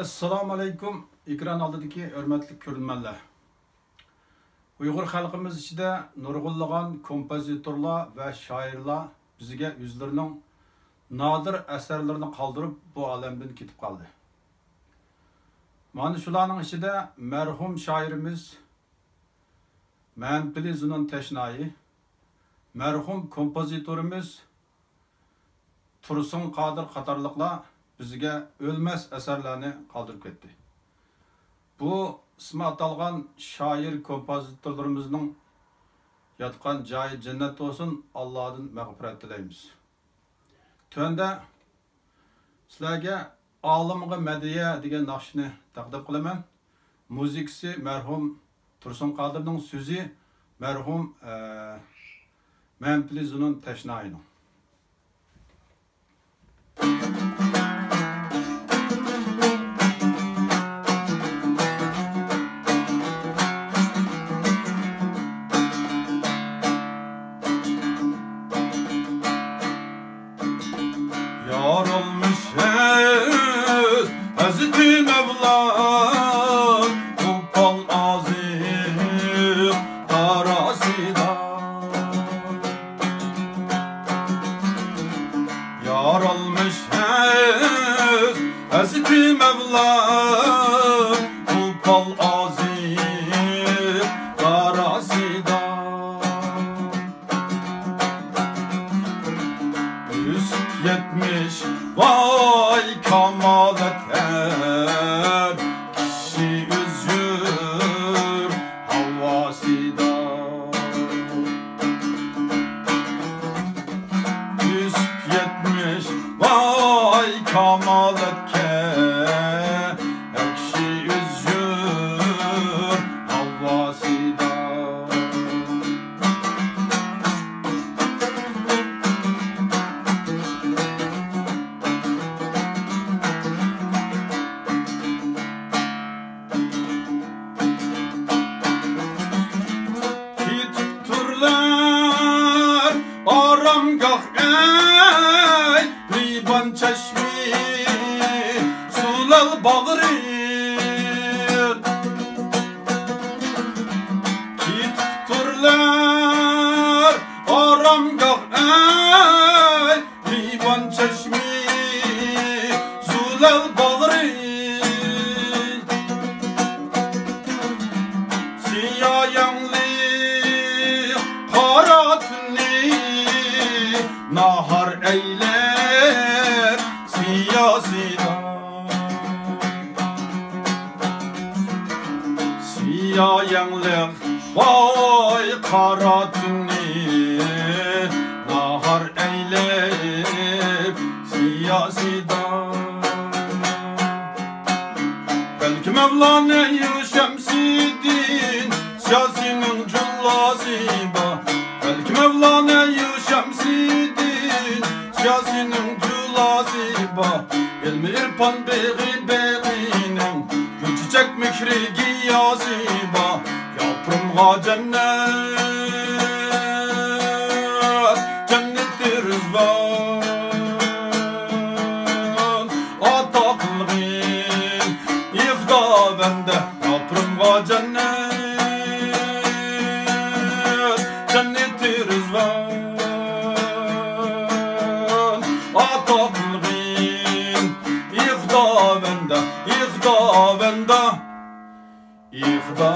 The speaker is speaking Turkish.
assalomu alaykum ekran oldidagi hurmatli ko'rurmanlar uyg'ur xalqimiz ichida nurg'unlagan kompozitorlar va shoirlar bizga o'zlarining nodir asarlarini qoldirib bu olamdan ketib qoldi mana shularning ichida marhum shoirimiz manpili zunun tashnoyi marhum kompozitorimiz tursun qodir qatorliqlar bizga o'lmas asarlarni qoldirib ketdi bu ismi atalgan shoir kompozitorlarimizning yotgan joyi jannat bo'lsin allohdan mag'firat tilaymiz tuanda sizlarga olimga madiya degan naqshni taqdim qilaman muzikasi marhum tursun qodirning so'zi marhum manpili zunun tashnoyning Hazreti Mevla Kubbal azim Karasida Yorulmuş hez Hazreti Mevla Kubbal azim Karasida Yüz yetmiş vay kamaletler vay kamaletler Ekşi üzür havasida Gittirler aramgah ey Liban çeşmi bağrı Gittirler aramgah ey Liban çeşmi sulal bağrı Siyah yanlı kara tünni Nahar eyler Siyah yanlı vay kara tünni Nahar eyler siyasida Belki Mevlana Şemsiddin Siyasinin cullazıba Belki Mevlana Şemsiddin Siyasinin cullazıba Ilmi irpan beği beğinin Gül çiçek mikri giyaziba Yaprımğa cennet ihda ihda ihda ihda